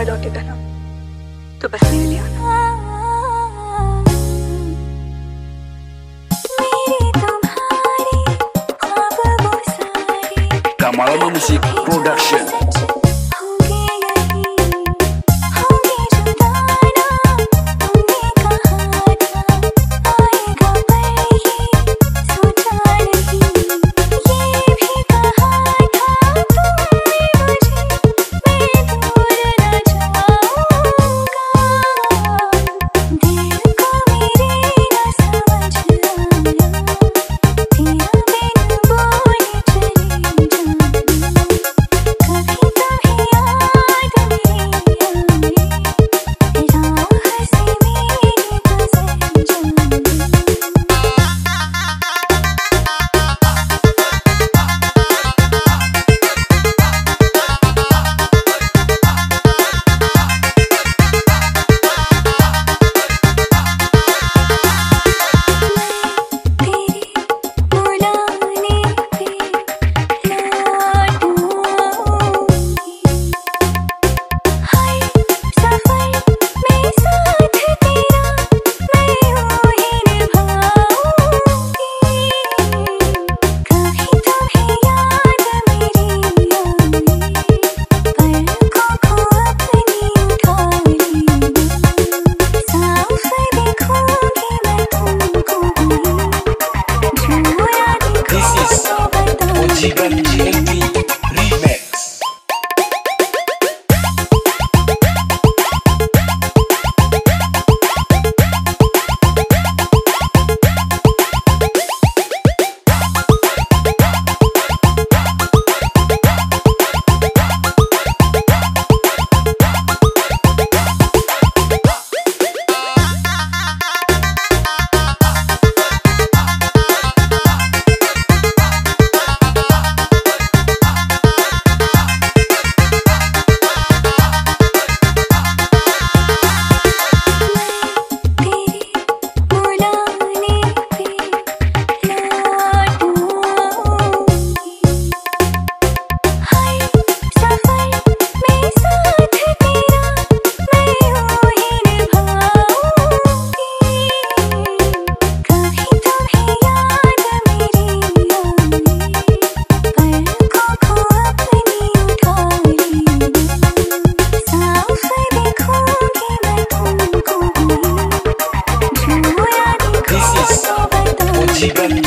बार लौटे ना तो बस मेरे लिए आना Kamalama Music Production. she got 지금